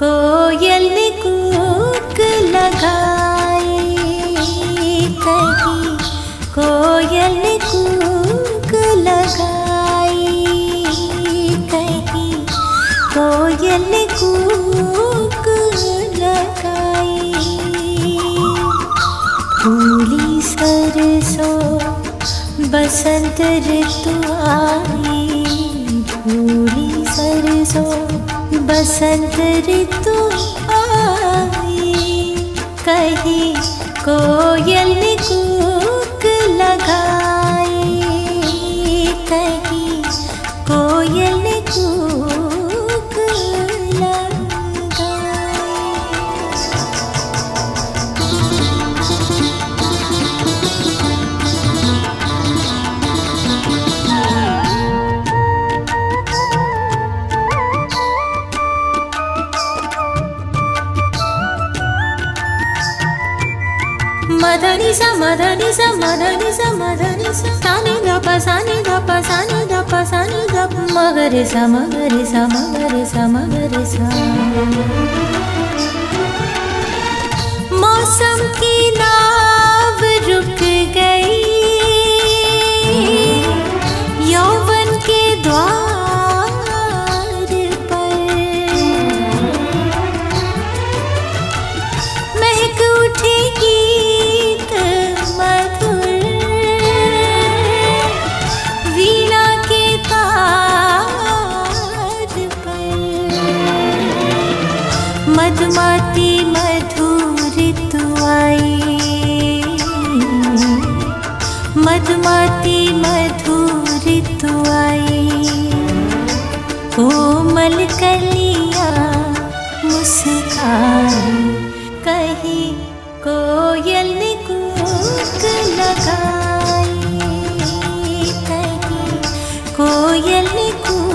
कोयल कूक लगाई कहीं कोयल कूक लगाई कहीं कोयल ने कूक लगाई फूली सरसों, बसंत ऋतु आई फूली सरसों बसंत ऋतु आई कहीं कोयल ने మదని స మదని స మదని స మదని స సాని ద ప సాని ద ప సాని ద ప సాని ద ప మగరి స మగరి స మగరి స మగరి స मधुमाती मधुरित आई। मधुमाती मधुरित आई। कोमल कलिया मुस्कान, कहीं कोयल ने कूक लगाई। कहीं कोयल कूक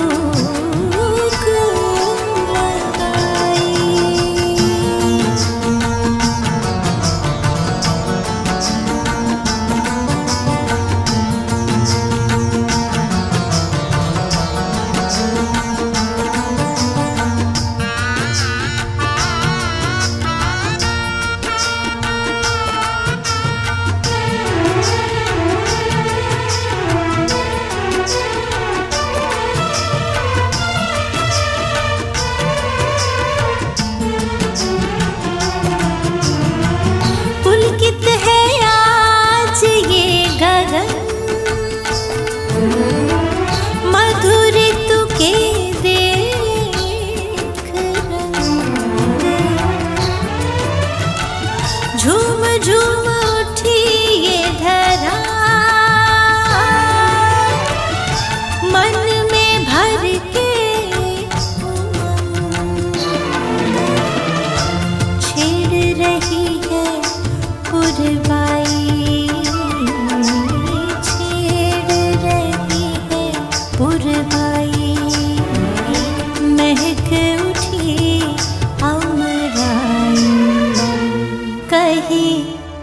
रही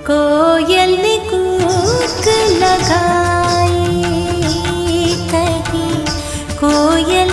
कोयल ने कूक लगाई कही कोयल